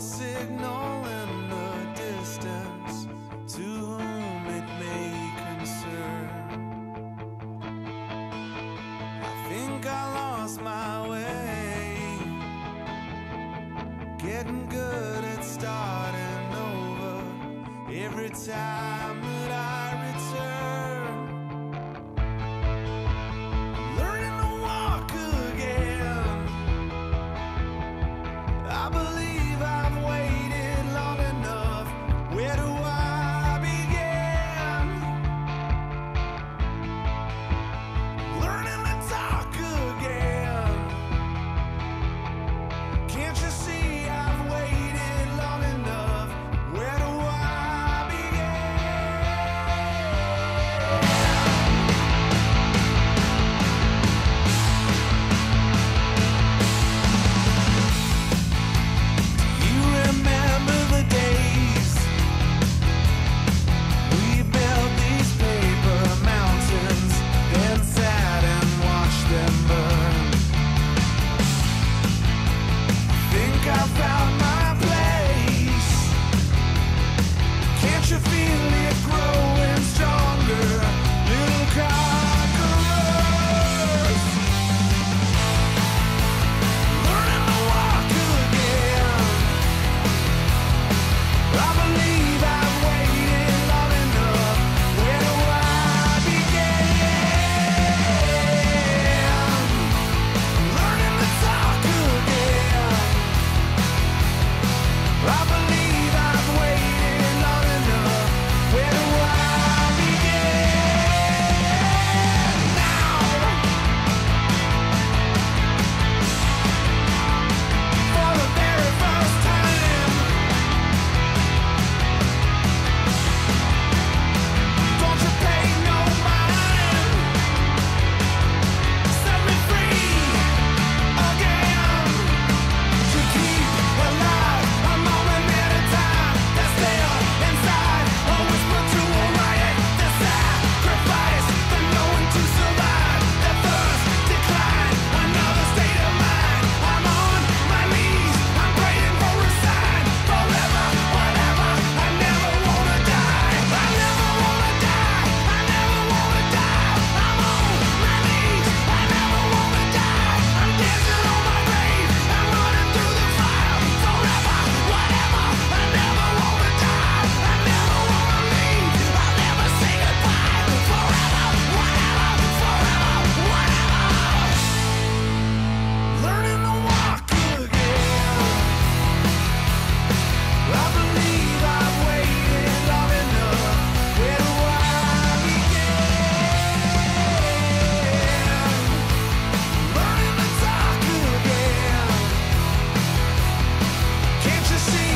signal in the distance to whom it may concern. I think I lost my way, getting good at starting over every time. Can't you see?